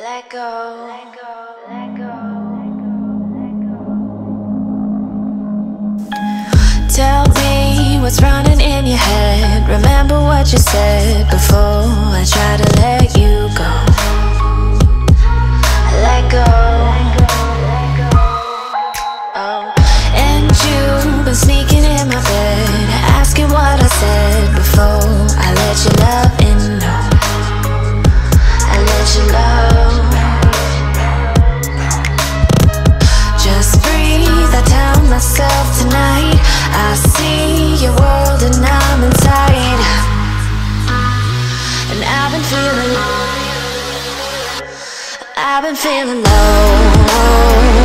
Let go. Let go. Let go. Tell me what's running in your head. Remember what you said before I try to let you go. Let go. Oh, and you've been sneaking in my bed, asking what I said before I let your love in. Feeling. I've been feeling low.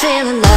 feeling like